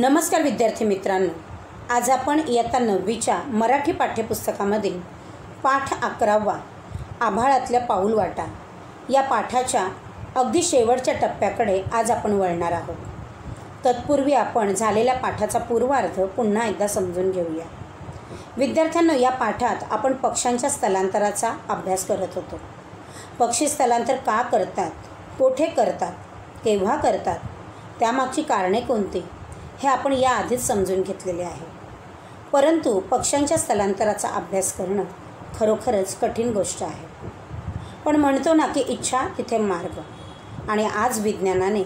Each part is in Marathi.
नमस्कार विद्यार्थी मित्रांनो. आज आपण इयत्ता नववीच्या मराठी पाठ्यपुस्तकामधील पाठ अकरावा आभाळातल्या पाऊल वाटा या पाठाच्या अगदी शेवटच्या टप्प्याकडे आज आपण वळणार आहोत. तत्पूर्वी आपण झालेल्या पाठाचा पूर्वार्ध पुन्हा एकदा समजून घेऊया. विद्यार्थ्यांना या पाठात आपण पक्ष्यांच्या स्थलांतराचा अभ्यास करत होतो. पक्षी स्थलांतर का करतात कोठे करतात केव्हा करतात त्यामागची कारणे कोणती? हे आपण याआधीच समजून घेतलेले आहे. परंतु पक्ष्यांच्या स्थलांतराचा अभ्यास करणं खरोखरच कठीण गोष्ट आहे. पण म्हणतो ना की इच्छा तिथे मार्ग. आणि आज विज्ञानाने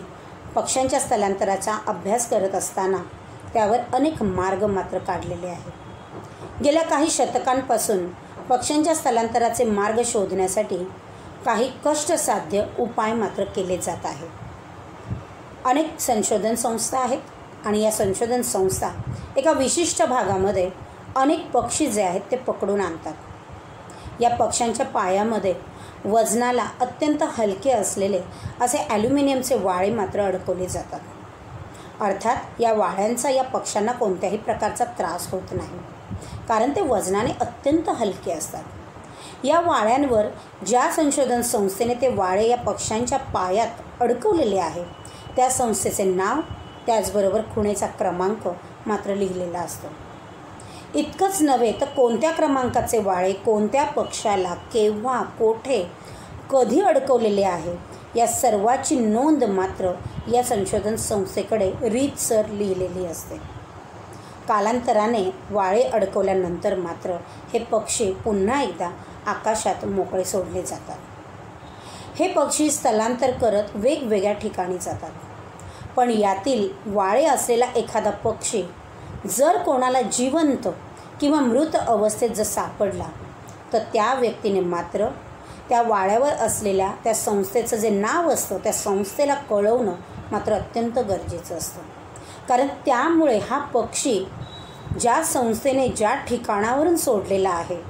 पक्ष्यांच्या स्थलांतराचा अभ्यास करत असताना त्यावर अनेक मार्ग मात्र काढलेले आहेत. गेल्या काही शतकांपासून पक्ष्यांच्या स्थलांतराचे मार्ग शोधण्यासाठी काही कष्टसाध्य उपाय मात्र केले जात आहेत. अनेक संशोधन संस्था आहेत. आणि या संशोधन संस्था एका विशिष्ट भागामध्ये अनेक पक्षी जे आहेत ते पकडून आणतात. या पक्ष्यांच्या पायामध्ये वजनाला अत्यंत हलके असलेले असे ॲल्युमिनियमचे वाळे मात्र अडकवले जातात. अर्थात या वाळ्यांचा या पक्ष्यांना कोणत्याही प्रकारचा त्रास होत नाही. कारण ते वजनाने अत्यंत हलके असतात. या वाळ्यांवर ज्या संशोधन संस्थेने ते वाळे या पक्ष्यांच्या पायात अडकवलेले आहे त्या संस्थेचे नाव त्याचबरोबर खुणेचा क्रमांक मात्र लिहिलेला असतो. इतकंच नव्हे तर कोणत्या क्रमांकाचे वाळे कोणत्या पक्षाला केव्हा कोठे कधी अडकवलेले आहे या सर्वाची नोंद मात्र या संशोधन संस्थेकडे रीतसर लिहिलेली असते. कालांतराने वाळे अडकवल्यानंतर मात्र हे पक्षी पुन्हा एकदा आकाशात मोकळे सोडले जातात. हे पक्षी स्थलांतर करत वेगवेगळ्या ठिकाणी जातात. पण यातील वाळे असलेला एखादा पक्षी जर कोणाला जिवंत किंवा मृत अवस्थेत जर सापडला तर त्या व्यक्तीने मात्र त्या वाळ्यावर असलेल्या त्या संस्थेचं जे नाव असतं त्या संस्थेला कळवणं मात्र अत्यंत गरजेचं असतं. कारण त्यामुळे हा पक्षी ज्या संस्थेने ज्या ठिकाणावरून सोडलेला आहे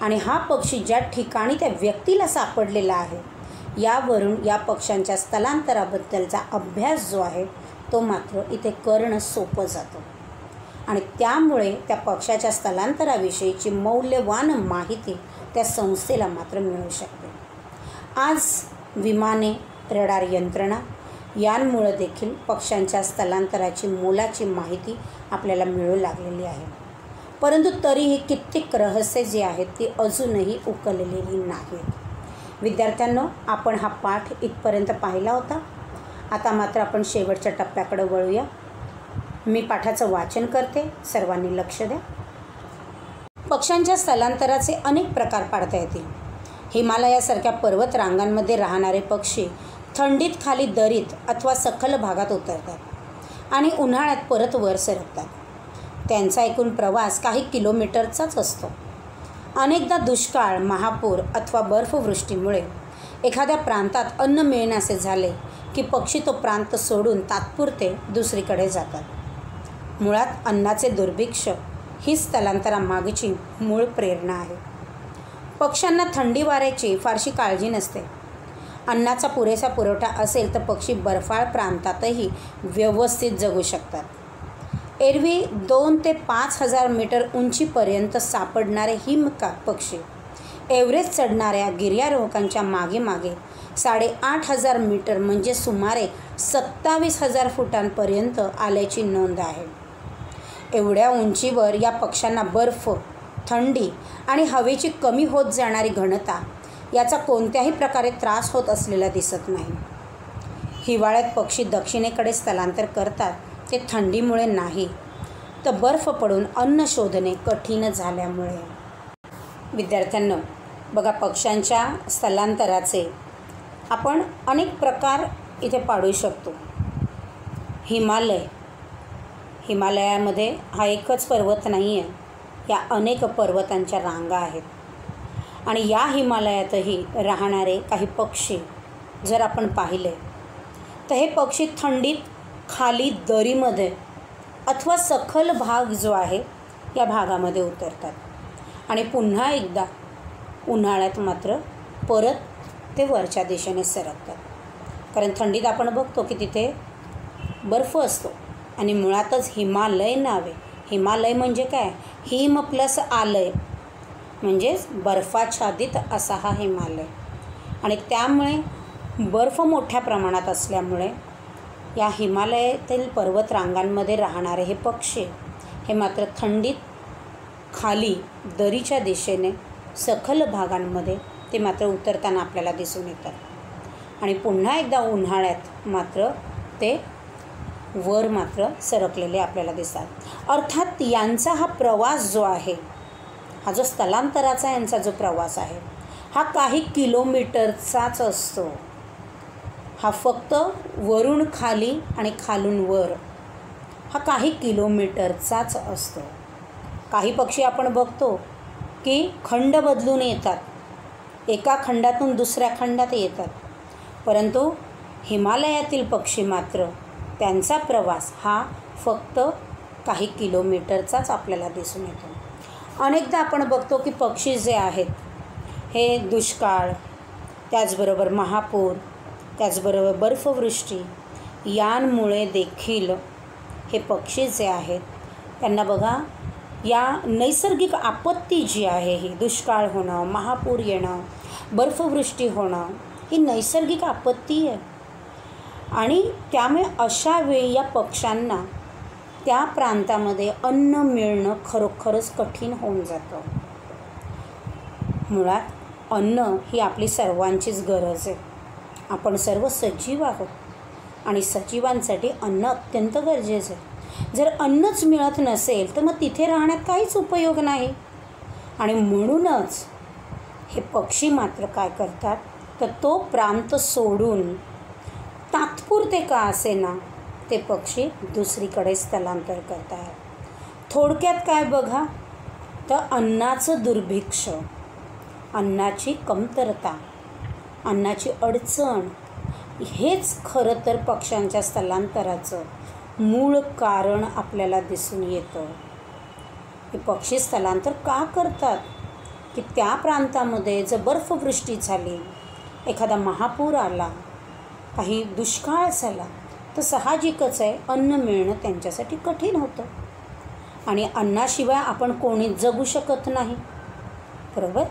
आणि हा पक्षी ज्या ठिकाणी त्या व्यक्तीला सापडलेला आहे यावरून या पक्ष्यांच्या स्थलांतराबद्दलचा अभ्यास जो आहे तो मात्र इथे करणं सोपं जातं. आणि त्यामुळे त्या पक्षाच्या स्थलांतराविषयीची मौल्यवान माहिती त्या संस्थेला मात्र मिळू शकते. आज विमाने रडार यंत्रणा यांमुळं देखील पक्ष्यांच्या स्थलांतराची मोलाची माहिती आपल्याला मिळू लागलेली आहे. परंतु तरीही कित्येक रहस्य जी आहेत ती अजूनही उकललेली नाहीत. विद्यार्थ्यांनो आपण हा पाठ इथपर्यंत पाहिला होता. आता मात्र आपण शेवटच्या टप्प्याकडे वळूया. मी पाठाचं वाचन करते. सर्वांनी लक्ष द्या. पक्ष्यांच्या स्थलांतराचे अनेक प्रकार पाडता येतील. हिमालयासारख्या पर्वत रांगांमध्ये राहणारे पक्षी थंडीत खाली दरीत अथवा सखल भागात उतरतात आणि उन्हाळ्यात परत वर सरकतात. त्यांचा एकूण प्रवास काही किलोमीटरचाच असतो. अनेकदा दुष्काळ महापूर अथवा बर्फवृष्टीमुळे एखाद्या प्रांतात अन्न मिळण्याचे झाले की पक्षी तो प्रांत सोडून तात्पुरते दुसरीकडे जातात. मुळात अन्नाचे दुर्भिक्ष ही स्थलांतरामागची मूळ प्रेरणा आहे. पक्ष्यांना थंडी वाऱ्याची फारशी काळजी नसते. अन्नाचा पुरेसा पुरवठा असेल तर पक्षी बर्फाळ प्रांतातही व्यवस्थित जगू शकतात. एरवी दोन ते पाच हजार मीटर उंचीपर्यंत सापडणारे हिमका पक्षी. एव्हरेस्ट चढणाऱ्या गिर्यारोहकांच्या मागे मागे साडेआठ हजार मीटर म्हणजे सुमारे सत्तावीस हजार फुटांपर्यंत आल्याची नोंद आहे. एवढ्या उंचीवर या पक्ष्यांना बर्फ थंडी आणि हवेची कमी होत जाणारी घनता याचा कोणत्याही प्रकारे त्रास होत असलेला दिसत नाही. हिवाळ्यात पक्षी दक्षिणेकडे स्थलांतर करतात ते थंडीमुळे नाही. तर बर्फ पडून अन्न शोधणे कठीण झाल्यामुळे. विद्यार्थ्यांना बघा पक्ष्यांच्या स्थलांतराचे आपण अनेक प्रकार इथे पाडू शकतो. हिमालय. हिमालयामध्ये हा एकच पर्वत नाही आहे या अनेक पर्वतांच्या रांगा आहेत. आणि या हिमालयातही राहणारे काही पक्षी जर आपण पाहिले तर हे पक्षी थंडीत खाली दरीमध्ये अथवा सखल भाग जो आहे या भागामध्ये उतरतात. आणि पुन्हा एकदा उन्हाळ्यात मात्र परत ते वरच्या दिशेने सरकतात. कारण थंडीत आपण बघतो की तिथे बर्फ असतो. आणि मुळातच हिमालय नावे. हिमालय म्हणजे काय? हिम प्लस आलय म्हणजेच बर्फाच्छादित असा हा हिमालय. आणि त्यामुळे बर्फ मोठ्या प्रमाणात असल्यामुळे या हिमालयातील पर्वतरांगांमध्ये राहणारे हे पक्षी हे मात्र थंडीत खाली दरीच्या दिशेने सखल भागांमध्ये ते मात्र उतरताना आपल्याला दिसून येतात. आणि पुन्हा एकदा उन्हाळ्यात मात्र ते वर मात्र सरकलेले आपल्याला दिसतात. अर्थात यांचा हा प्रवास जो आहे हा जो स्थलांतराचा यांचा जो प्रवास आहे हा काही किलोमीटरचाच असतो. हा फक्त वरून खाली आणि खालून वर. हा काही किलोमीटरचाच असतो. काही पक्षी आपण बघतो की खंड बदलून येतात. एका खंडातून दुसऱ्या खंडात येतात. परंतु हिमालयातील पक्षी मात्र त्यांचा प्रवास हा फक्त काही किलोमीटरचाच आपल्याला दिसून येतो. अनेकदा आपण बघतो की पक्षी जे आहेत हे दुष्काळ त्याचबरोबर महापूर त्याचबरोबर बर्फवृष्टी यांमुळे देखील हे पक्षी जे आहेत त्यांना बघा या नैसर्गिक आपत्ती जी आहे ही दुष्काळ होणं महापूर येणं बर्फवृष्टी होणं ही नैसर्गिक आपत्ती आहे. आणि त्यामुळे अशा वेळी या पक्ष्यांना त्या प्रांतामध्ये अन्न मिळणं खरोखरच कठीण होऊन जातं. मुळात अन्न ही आपली सर्वांचीच गरज आहे. आपण सर्व सजीव आहोत. आणि सजीवांसाठी अन्न अत्यंत गरजेचं आहे. जर अन्नच मिळत नसेल तर मग तिथे राहण्यात काहीच उपयोग नाही. आणि म्हणूनच हे पक्षी मात्र काय करतात? तर तो प्रांत सोडून तात्पुरते का असे ना ते पक्षी दुसरीकडे स्थलांतर करतात. थोडक्यात काय बघा? तर अन्नाचं दुर्भिक्ष अन्नाची कमतरता अन्नाची अडचण. हेच खरं तर पक्ष्यांच्या स्थलांतराचं मूळ कारण आपल्याला दिसून येतं. हे पक्षी स्थलांतर का करतात? की त्या प्रांतामध्ये जर बर्फवृष्टी झाली एखादा महापूर आला काही दुष्काळ झाला तर साहजिकच आहे अन्न मिळणं त्यांच्यासाठी कठीण होतं. आणि अन्नाशिवाय आपण कोणी जगू शकत नाही. बरोबर?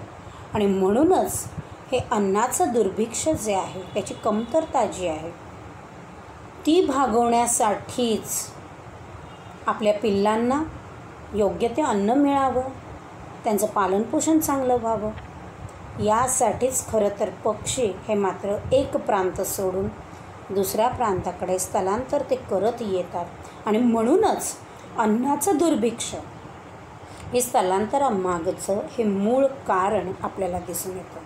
आणि म्हणूनच हे अन्नाचं दुर्भिक्ष जे आहे त्याची कमतरता जी आहे ती भागवण्यासाठीच आपल्या पिल्लांना योग्य ते अन्न मिळावं त्यांचं पालनपोषण चांगलं व्हावं यासाठीच खरं तर पक्षी हे मात्र एक प्रांत सोडून दुसऱ्या प्रांताकडे स्थलांतर ते करत येतात. आणि म्हणूनच अन्नाचं दुर्भिक्ष हे स्थलांतरामागचं हे मूळ कारण आपल्याला दिसून येतं.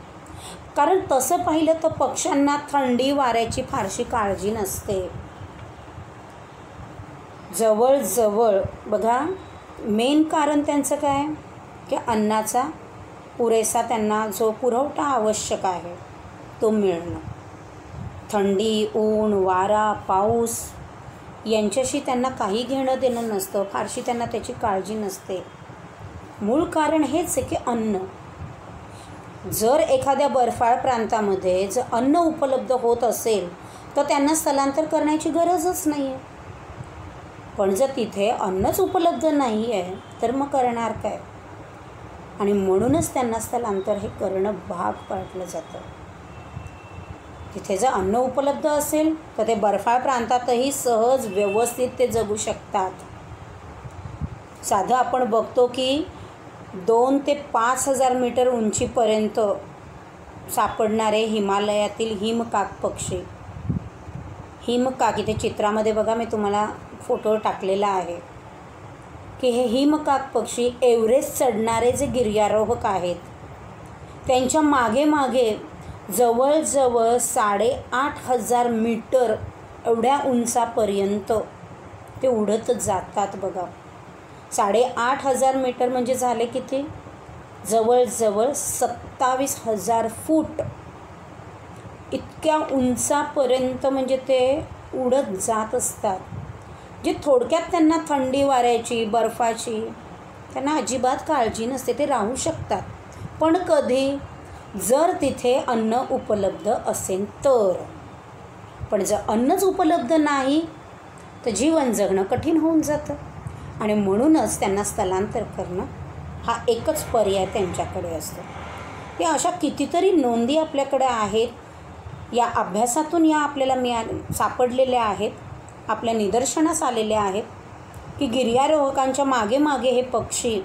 कारण तसं पाहिलं तर पक्ष्यांना थंडी वाऱ्याची फारशी काळजी नसते. जवळजवळ बघा मेन कारण त्यांचं काय? की अन्नाचा पुरेसा त्यांना जो पुरवठा आवश्यक आहे तो मिळणं. थंडी ऊन वारा पाऊस यांच्याशी त्यांना काही घेणं देणं नसतं फारशी त्यांना त्याची काळजी नसते. मूळ कारण हेच आहे की अन्न. जर एखाद्या बर्फाळ प्रांतामध्ये जर अन्न उपलब्ध होत असेल तर त्यांना स्थलांतर करण्याची गरजच नाही आहे पण जर तिथे अन्नच उपलब्ध नाही आहे तर मग करणार काय? आणि म्हणूनच त्यांना स्थलांतर हे करणं भाग पाडलं जातं. तिथे जर अन्न उपलब्ध असेल तर ते बर्फाळ प्रांतातही सहज व्यवस्थित ते जगू शकतात. साधं आपण बघतो की दोन ते पाच हजार मीटर उंचीपर्यंत सापडणारे हिमालयातील हिमकाक पक्षी. हिमकाक इथे चित्रामध्ये बघा मी तुम्हाला फोटो टाकलेला आहे. की हे हिमकाक पक्षी एव्हरेस्ट चढणारे जे गिर्यारोहक आहेत त्यांच्या मागे मागे जवळजवळ साडेआठ हजार मीटर एवढ्या उंचापर्यंत ते उडत जातात बघा. साडेआठ हजार मीटर म्हणजे झाले किती? जवळजवळ सत्तावीस हजार फूट. इतक्या उंचापर्यंत म्हणजे ते उडत जात असतात. जे थोडक्यात त्यांना थंडी वाऱ्याची बर्फाची त्यांना अजिबात काळजी नसते ते राहू शकतात. पण कधी? जर तिथे अन्न उपलब्ध असेल तर. पण जर अन्नच उपलब्ध नाही तर जीवन जगणं कठीण होऊन जातं. आणि म्हणूनच त्यांना स्थलांतर करणं हा एकच पर्याय त्यांच्याकडे असतो. या अशा कितीतरी नोंदी आपल्याकडे आहेत. या अभ्यासातून या आपल्याला मिळा सापडलेल्या आहेत. आपल्या निदर्शनास आलेल्या आहेत. की गिर्यारोहकांच्या मागे मागे हे पक्षी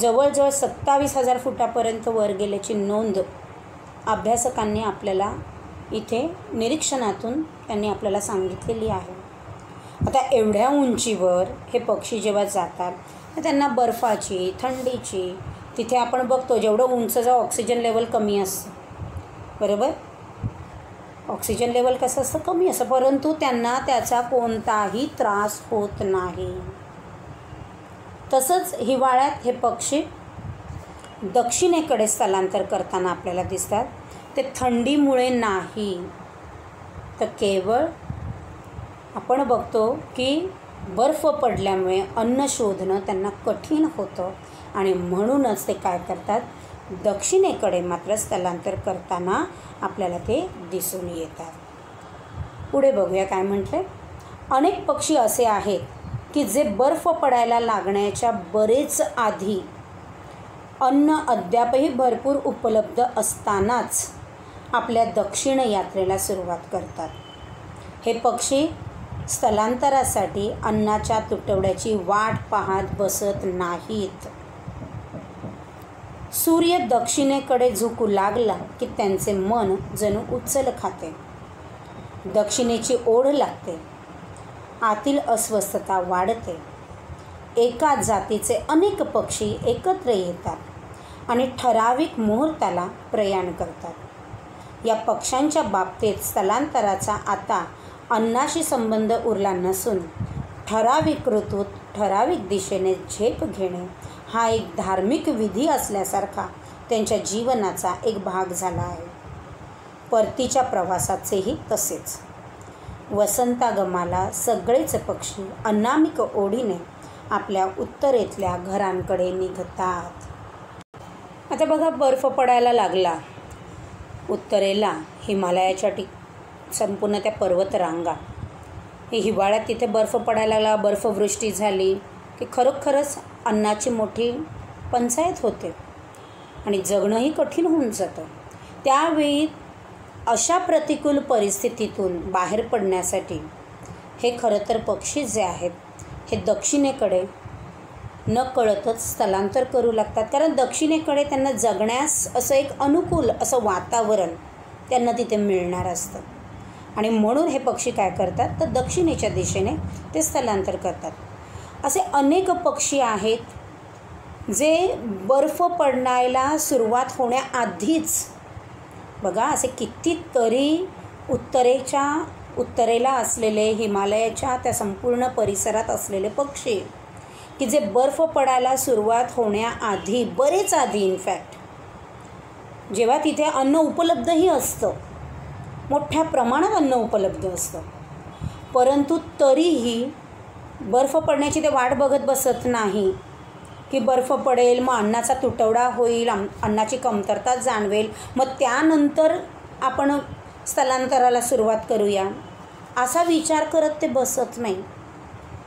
जवळजवळ सत्तावीस हजार फुटापर्यंत वर गेल्याची नोंद अभ्यासकांनी आपल्याला इथे निरीक्षणातून त्यांनी आपल्याला सांगितलेली आहे. आता एवढ्या उंचीवर हे पक्षी जेव्हा जातात तर त्यांना बर्फाची थंडीची तिथे आपण बघतो जेवढं उंच जाऊ ऑक्सिजन लेवल कमी असतं. बरोबर? ऑक्सिजन लेवल कसं असतं? कमी असतं. परंतु त्यांना त्याचा कोणताही त्रास होत नाही. तसंच हिवाळ्यात हे पक्षी दक्षिणेकडे स्थलांतर करताना आपल्याला दिसतात. ते थंडीमुळे नाही तर केवळ आपण बघतो की बर्फ पडल्यामुळे अन्न शोधणं त्यांना कठीण होतं. आणि म्हणूनच ते काय करतात? दक्षिणेकडे मात्र स्थलांतर करताना आपल्याला ते दिसून येतात. पुढे बघूया काय म्हटले अनेक पक्षी असे आहेत की जे बर्फ पडायला लागण्याच्या बरेच आधी अन्न अद्यापही भरपूर उपलब्ध असतानाच आपल्या दक्षिण यात्रेला सुरुवात करतात. हे पक्षी स्थलांतरासाठी अन्नाच्या तुटवड्याची वाट पाहत बसत नाहीत. सूर्य दक्षिणेकडे झुकू लागला की त्यांचे मन जणू उचल खाते. दक्षिणेची ओढ लागते. आतील अस्वस्थता वाढते. एका जातीचे अनेक पक्षी एकत्र येतात आणि ठराविक मुहूर्ताला प्रयाण करतात. या पक्ष्यांच्या बाबतीत स्थलांतराचा आता अन्नाशी संबंध उरला नसून ठराविक ऋतूत ठराविक दिशेने झेप घेणे हा एक धार्मिक विधी असल्यासारखा त्यांच्या जीवनाचा एक भाग झाला आहे. परतीच्या प्रवासाचेही तसेच. वसंतागमाला सगळेच पक्षी अनामिक ओढीने आपल्या उत्तरेतल्या घरांकडे निघतात. आता बघा बर्फ पडायला लागला. उत्तरेला हिमालयाच्या टी संपूर्ण त्या पर्वतरांगा. हे हिवाळ्यात तिथे बर्फ पडायला लागला बर्फवृष्टी झाली की खरोखरच अन्नाची मोठी पंचायत होते. आणि जगणंही कठीण होऊन जातं. त्यावेळी अशा प्रतिकूल परिस्थितीतून बाहेर पडण्यासाठी हे खरं तर पक्षी जे आहेत हे दक्षिणेकडे न कळतच स्थलांतर करू लागतात. कारण दक्षिणेकडे त्यांना जगण्यास असं एक अनुकूल असं वातावरण त्यांना तिथे मिळणार असतं. आणि म्हणून हे पक्षी काय करतात? तर दक्षिणेच्या दिशेने ते स्थलांतर करतात. असे अनेक पक्षी आहेत जे बर्फ पडण्याला सुरुवात होण्याआधीच बघा असे कितीतरी उत्तरेच्या उत्तरेला असलेले हिमालयाच्या त्या संपूर्ण परिसरात असलेले पक्षी की जे बर्फ पडायला सुरुवात होण्याआधी बरेच आधी इनफॅक्ट जेव्हा तिथे अन्न उपलब्धही असतं. मोठ्या प्रमाणात अन्न उपलब्ध असतं. परंतु तरीही बर्फ पडण्याची ते वाट बघत बसत नाही. की बर्फ पडेल मग अन्नाचा तुटवडा होईल अन्नाची कमतरता जाणवेल. मग त्यानंतर आपण स्थलांतराला सुरुवात करूया. असा विचार करत ते बसत नाही.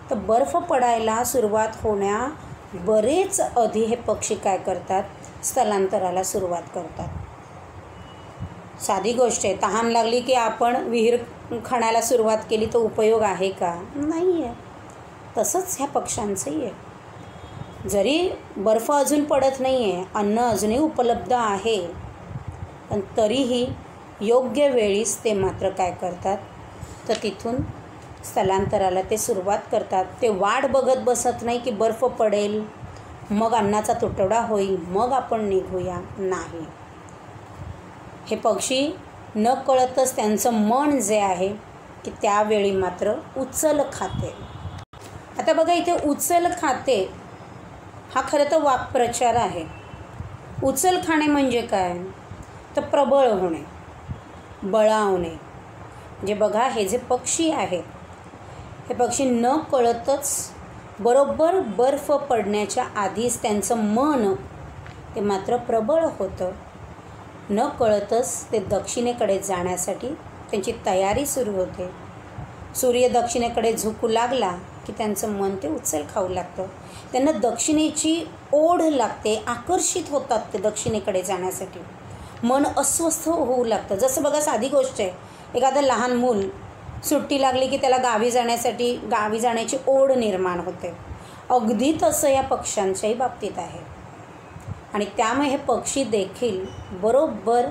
तर बर्फ पडायला सुरुवात होण्या बरेच अधि हे पक्षी काय करतात? स्थलांतराला सुरुवात करतात. साधी गोष्ट आहे. तहान लागली की आपण विहीर खणायला सुरुवात केली तर उपयोग आहे का? नाही आहे तसंच ह्या पक्ष्यांचंही आहे. जरी बर्फ अजून पडत नाही आहे अन्न अजूनही उपलब्ध आहे पण तरीही योग्य वेळीच ते मात्र काय करतात? तर तिथून स्थलांतराला ते सुरुवात करतात. ते वाट बघत बसत नाही की बर्फ पडेल मग अन्नाचा तुटवडा होईल मग आपण निघूया. नाही. हे पक्षी न कळतच त्यांचं मन जे आहे की त्यावेळी मात्र उचल खाते. आता बघा इथे उचल खाते हा खरं तर वाक्प्रचार आहे. उचल खाणे म्हणजे काय? तर प्रबळ होणे बळावणे. म्हणजे बघा हे जे पक्षी आहेत हे पक्षी न कळतच बरोबर बर्फ पडण्याच्या आधीच त्यांचं मन ते मात्र प्रबळ होतं. न कळतच ते दक्षिणेकडे जाण्यासाठी त्यांची तयारी सुरू होते. सूर्य दक्षिणेकडे झुकू लागला की त्यांचं मन ते उचल खाऊ लागतं. त्यांना दक्षिणेची ओढ लागते आकर्षित होतात ते दक्षिणेकडे जाण्यासाठी. मन अस्वस्थ होऊ लागतं. जसं बघा साधी गोष्ट आहे. एखादं लहान मूल सुट्टी लागली की त्याला गावी जाण्यासाठी गावी जाण्याची ओढ निर्माण होते. अगदी तसं या पक्ष्यांच्याही बाबतीत आहे. आणि त्यामुळे हे पक्षी देखील बरोबर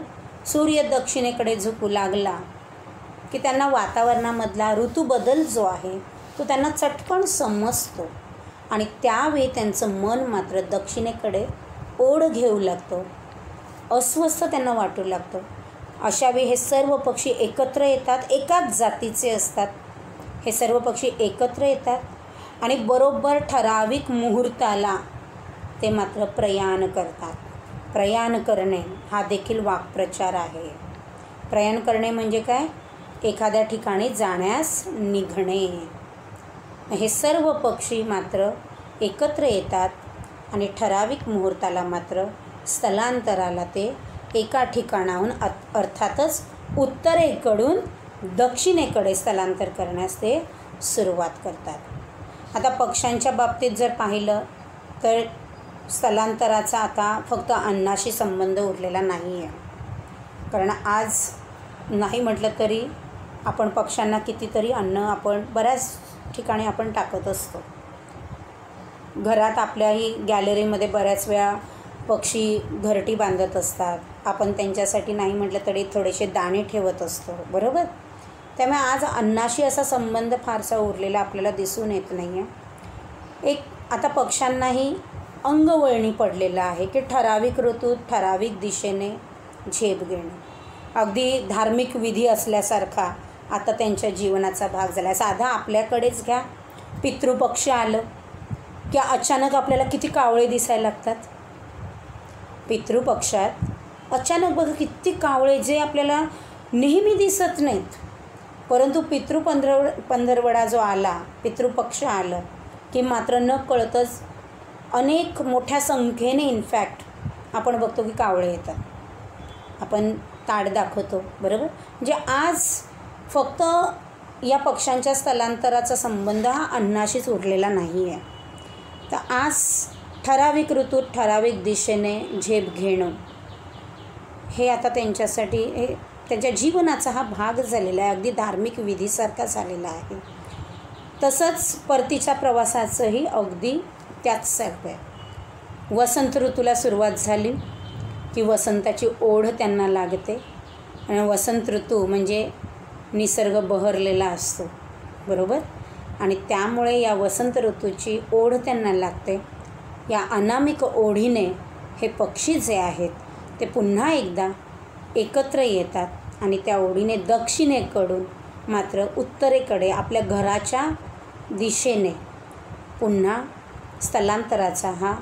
सूर्य दक्षिणेकडे झुकू लागला की त्यांना वातावरणामधला ऋतूबदल जो आहे तो त्यांना चटकन समजतो. आणि त्यावेळी त्यांचं मन मात्र दक्षिणेकडे ओढ घेऊ लागतो अस्वस्थ त्यांना वाटू लागतं. अशावेळी हे सर्व पक्षी एकत्र येतात एकाच जातीचे असतात. हे सर्व पक्षी एकत्र येतात आणि बरोबर ठराविक मुहूर्ताला ते मात्र प्रयाण करतात. प्रयाण करणे हा देखील वाक्प्रचार आहे. प्रयाण करणे म्हणजे काय? एखाद्या ठिकाणी जाण्यास निघणे. हे सर्व पक्षी मात्र एकत्र येतात आणि ठराविक मुहूर्ताला मात्र स्थलांतराला ते एका ठिकाणाहून अर्थातच उत्तरेकडून दक्षिणेकडे स्थलांतर करण्यास ते सुरुवात करतात. आता पक्ष्यांच्या बाबतीत जर पाहिलं तर स्थलांतराचा आता फक्त अन्नाशी संबंध उरलेला नाही आहे कारण आज नाही म्हटलं तरी आपण पक्ष्यांना कितीतरी अन्न आपण बऱ्याच ठिकाणी आपण टाकत असतो. घरात आपल्याही गॅलरीमध्ये बऱ्याच वेळा पक्षी घरटी बांधत असतात. आपण त्यांच्यासाठी नाही म्हटलं तरी थोडेसे दाणे ठेवत असतो. बरोबर? त्यामुळे आज अन्नाशी असा संबंध फारसा उरलेला आपल्याला दिसून येत नाही आहे एक आता पक्ष्यांनाही अंगवळणी पडलेलं आहे की ठराविक ऋतूत ठराविक दिशेने झेप घेणं. अगदी धार्मिक विधी असल्यासारखा आता त्यांच्या जीवनाचा भाग झाला साधा आपल्याकडेच घ्या. पितृपक्ष आलं की अचानक आपल्याला किती कावळे दिसायला लागतात? पितृपक्षात अचानक बघा किती कावळे जे आपल्याला नेहमी दिसत नाहीत. परंतु पितृ पंधरव पंधरवडा जो आला पितृपक्ष आलं की मात्र न कळतच अनेक मोठ्या संख्येने इनफॅक्ट आपण बघतो की कावळे येतात. आपण ताड दाखवतो बरोबर? म्हणजे आज फक्त या पक्ष्यांच्या स्थलांतराचा संबंध हा अन्नाशीच उरलेला नाही आहे तर आज ठराविक ऋतूत ठराविक दिशेने झेप घेणं हे आता त्यांच्यासाठी हे त्यांच्या जीवनाचा हा भाग झालेला आहे. अगदी धार्मिक विधीसारखा झालेला आहे. तसंच परतीच्या प्रवासाचंही अगदी त्याच सारखं आहे. वसंत ऋतूला सुरुवात झाली की वसंताची ओढ त्यांना लागते आणि वसंत ऋतू म्हणजे निसर्ग बहरलेला असतो बरोबर? आणि त्यामुळे या वसंत ऋतूची ओढ त्यांना लागते. या अनामिक ओढीने हे पक्षी जे आहेत ते पुन्हा एकदा एकत्र येतात आणि त्या ओढीने दक्षिणेकडून मात्र उत्तरेकडे आपल्या घराच्या दिशेने पुन्हा स्थलांतराचा हा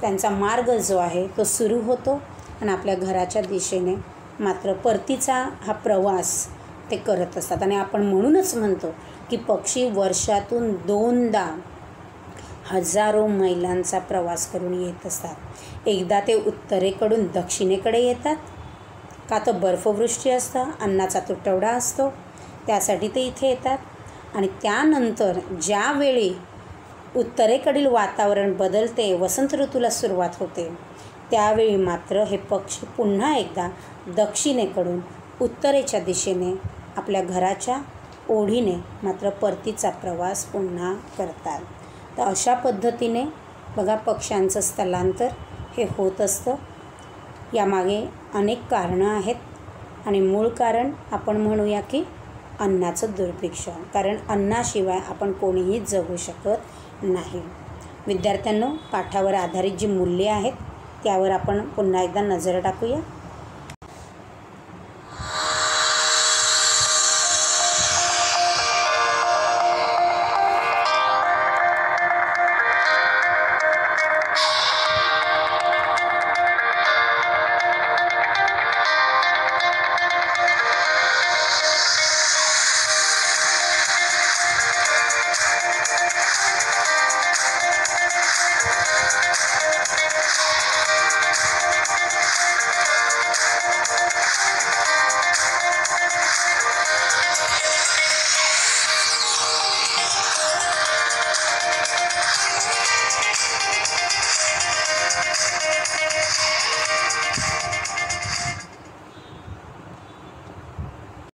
त्यांचा मार्ग जो आहे तो सुरू होतो आणि आपल्या घराच्या दिशेने मात्र परतीचा हा प्रवास ते करत असतात. आणि आपण म्हणूनच म्हणतो की पक्षी वर्षातून दोनदा हजारो मैलांचा प्रवास करून येत असतात. एकदा ते उत्तरेकडून दक्षिणेकडे येतात. का तर बर्फवृष्टी असतं अन्नाचा तुटवडा असतो त्यासाठी ते इथे येतात. आणि त्यानंतर ज्यावेळी उत्तरेकडील वातावरण बदलते वसंत ऋतूला सुरुवात होते. त्यावेळी मात्र हे पक्षी पुन्हा एकदा दक्षिणेकडून उत्तरेच्या दिशेने आपल्या घराच्या ओढीने मात्र परतीचा प्रवास पुन्हा करतात. तर अशा पद्धतीने बघा पक्ष्यांचं स्थलांतर हे होत असतं. यामागे अनेक कारणं आहेत. आणि मूळ कारण आपण म्हणूया की अन्नाचं दुर्भिक्ष कारण अन्नाशिवाय आपण कोणीही जगू शकत नाही. विद्यार्थ्यांनो पाठावर आधारित जी मूल्ये आहेत त्यावर आपण पुन्हा एकदा नजर टाकूया.